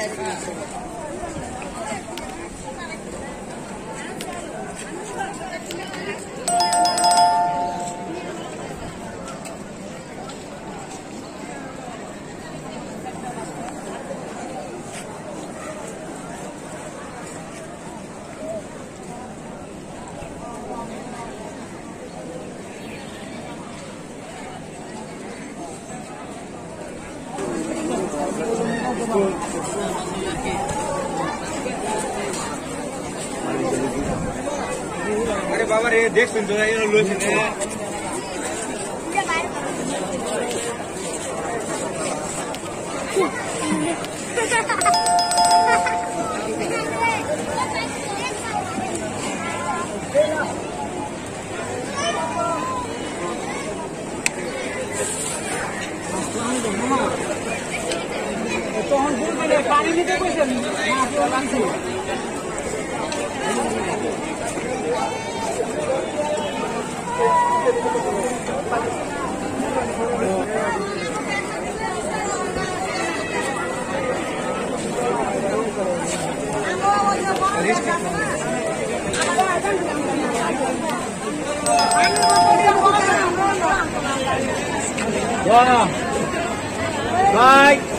在这里。अरे बाबा रे देख सुन जो लो सुन পানি নিতে কইছেন Bye.